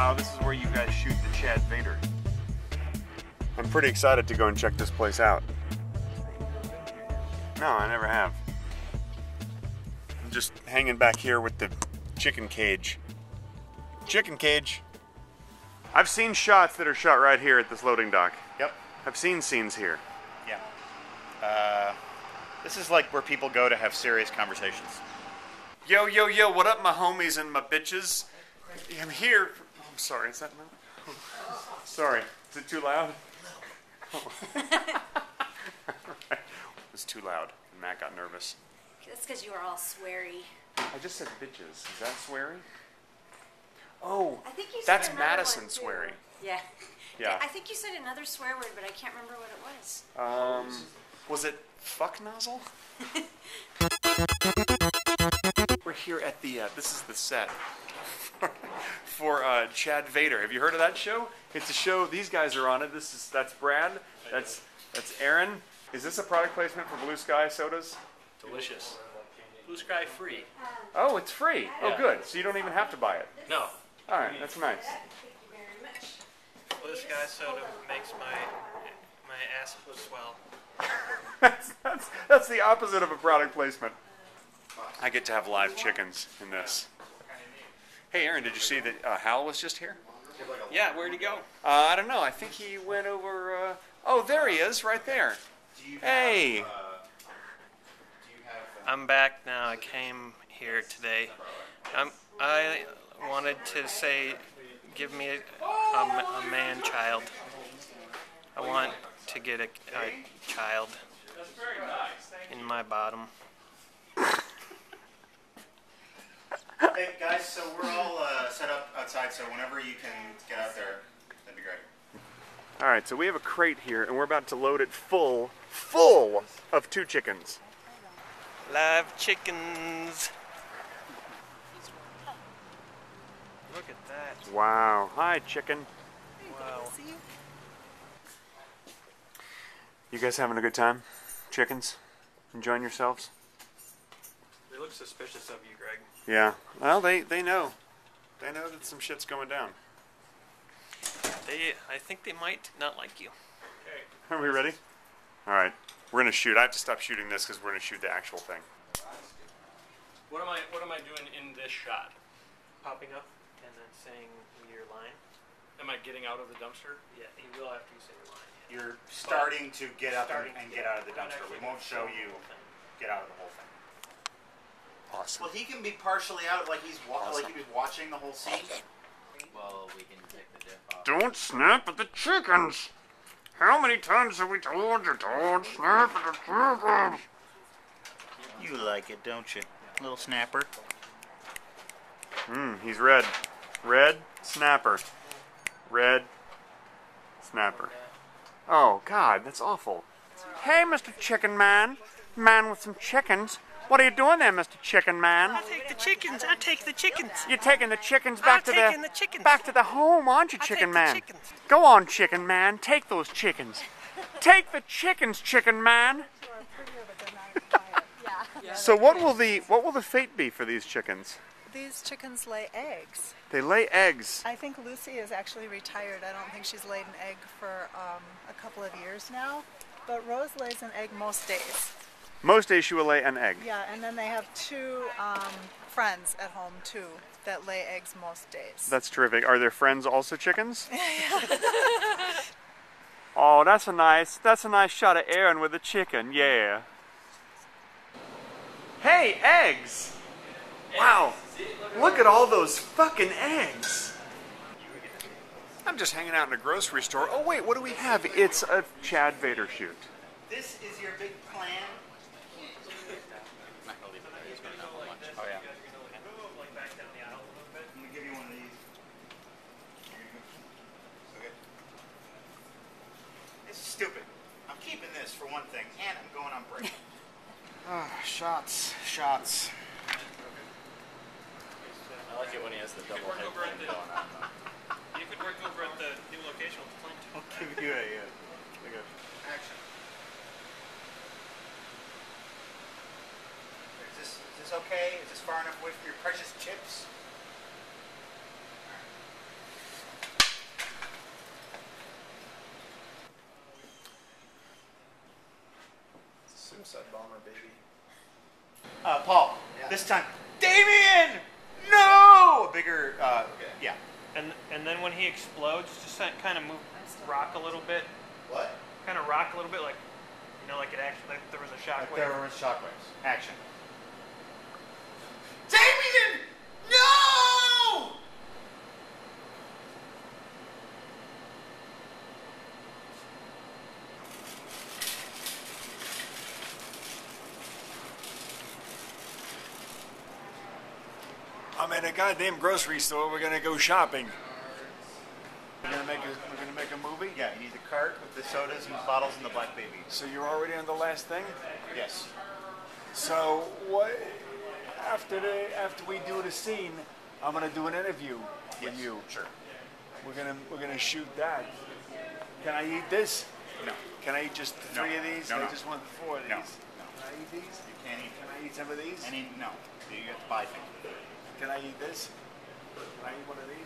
Wow, this is where you guys shoot the Chad Vader. I'm pretty excited to go and check this place out. No, I never have. I'm just hanging back here with the chicken cage. Chicken cage. I've seen shots that are shot right here at this loading dock. Yep. I've seen scenes here. Yeah. Uh, this is like where people go to have serious conversations. Yo, yo, yo, what up, my homies and my bitches? I'm here. I'm sorry, is that loud? sorry, is it too loud? It was too loud, and Matt got nervous. That's because you were all sweary. I just said bitches. Is that sweary? Oh, I think you said that's another Madison sweary. Yeah. Yeah. I think you said another swear word, but I can't remember what it was. Um, was it fuck nozzle? We're here at the. Uh, this is the set for uh, Chad Vader. Have you heard of that show? It's a show. These guys are on it. This is that's Brad. That's that's Aaron. Is this a product placement for Blue Sky sodas? Delicious. Blue Sky free. Oh, it's free. Oh, good. So you don't even have to buy it. No. All right, that's nice. Thank you very much. Blue Sky soda makes my my ass swell. that's, that's, that's the opposite of a product placement. I get to have live chickens in this. Hey, Aaron, did you see that uh, Hal was just here? Yeah, where'd he go? Uh, I don't know. I think he went over. Uh, oh, there he is, right there. Hey. I'm back now. I came here today. I'm, I wanted to say, give me a, a, a man child. I want to get a, a child in my bottom. Hey guys, so we're all uh, set up outside. So whenever you can get out there, that'd be great. All right, so we have a crate here, and we're about to load it full, full of two chickens. Live chickens. Look at that. Wow. Hi, chicken. Wow. You guys having a good time? Chickens? Enjoying yourselves? They look suspicious of you, Greg. Yeah. Well, they, they know. They know that some shit's going down. They, I think they might not like you. Are we ready? All right. We're gonna shoot. I have to stop shooting this because we're gonna shoot the actual thing. What am I? What am I doing in this shot? Popping up and then saying your line. Am I getting out of the dumpster? Yeah, you will after you say your line. Yeah. You're starting to get up and, and to get out of the dumpster. We won't show you get out of the whole thing. Awesome. Well, he can be partially out, like he's wa- like he was watching the whole scene. Well, we can take the diff off. Don't snap at the chickens. How many times have we told you don't snap at the chickens? You like it, don't you, little snapper? Hmm. He's red. Red snapper. Red snapper. Oh God, that's awful. Hey, Mr. Chicken Man. Man with some chickens. What are you doing there, Mr. Chicken Man? I'll take the chickens. I'll take the chickens. You're taking the chickens back to taking the, the chickens. back to the home, aren't you, I'll Chicken take Man? chickens. Go on, Chicken Man. Take those chickens. Take the chickens, Chicken Man. So what will the what will the fate be for these chickens? These chickens lay eggs. They lay eggs. I think Lucy is actually retired. I don't think she's laid an egg for um, a couple of years now. But Rose lays an egg most days. Most days she will lay an egg. Yeah, and then they have two um, friends at home too that lay eggs most days. That's terrific. Are their friends also chickens? oh, that's a nice that's a nice shot of Aaron with the chicken. Yeah. Hey, eggs! Wow. Look at all those fucking eggs. I'm just hanging out in a grocery store. Oh wait, what do we have? It's a Chad Vader shoot. This is your big plan. Oh yeah. I'm gonna give you one of these. Here you go. Okay. It's stupid. I'm keeping this for one thing, and I'm going on break. Ah, shots, shots. I like it when he has the double head over at thing the- going on. You could work over at the new location with Flint. I'll give you a. Uh, okay. Action. Is this is this okay? Is this far enough away from your precious chips? Suicide bomber, baby. Uh, Paul. This time, Damien. No. A bigger. Uh, yeah. And and then when he explodes, just kind of move, rock a little bit, What? kind of rock a little bit, like you know, like it actually like there was a Like shockwave. there were shockwaves. Action. Damien! No! I'm at a goddamn grocery store. We're gonna go shopping. We're gonna make a we're gonna make a movie. Yeah, you need the cart with the sodas and the bottles and the black baby. So you're already on the last thing. Yes. So what? After the after we do the scene, I'm gonna do an interview with you. Sure. We're gonna we're gonna shoot that. Can I eat this? No. Can I eat just the No. three of these? No, I no. just want four of these. No. Can I eat these? You can't eat Can I eat some of these? any. No. You have to buy things. Can I eat this? Can I eat one of these?